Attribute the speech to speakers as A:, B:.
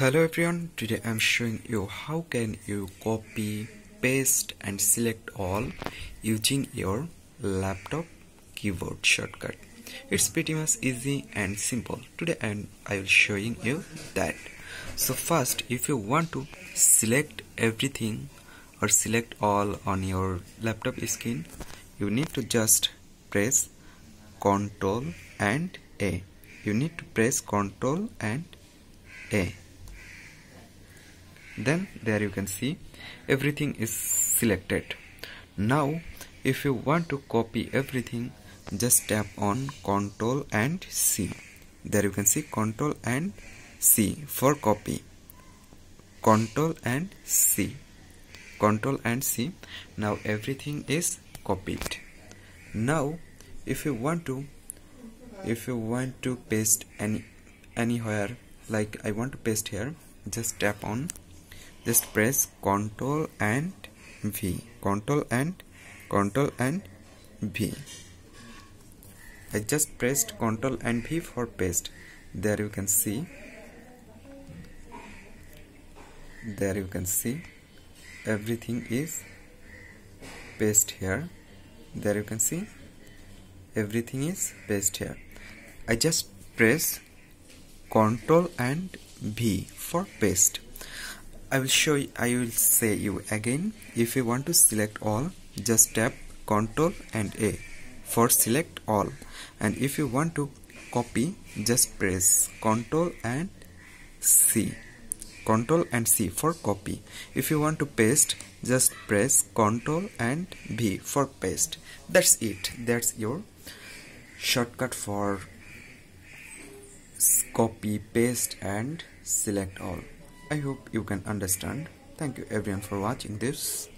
A: hello everyone. Today i'm showing you how can you copy paste and select all using your laptop keyboard shortcut. It's pretty much easy and simple. Today and i will showing you that. So first if you want to select everything or select all on your laptop screen you need to just press ctrl and a. You need to press ctrl and a then there you can see everything is selected. Now if you want to copy everything just tap on Ctrl and C. There you can see Ctrl and C for copy. Ctrl and C. Ctrl and C. Now everything is copied. Now if you want to if you want to paste any anywhere like I want to paste here just tap on just press ctrl and v. Ctrl and ctrl and v. I just pressed ctrl and v for paste. There you can see. There you can see. Everything is paste here. There you can see. Everything is paste here. I just press ctrl and v for paste I will show you, I will say you again. If you want to select all just tap ctrl and A for select all. And if you want to copy just press ctrl and C. Ctrl and C for copy. If you want to paste just press ctrl and V for paste. That's it. That's your shortcut for copy paste and select all I hope you can understand. Thank you everyone for watching this.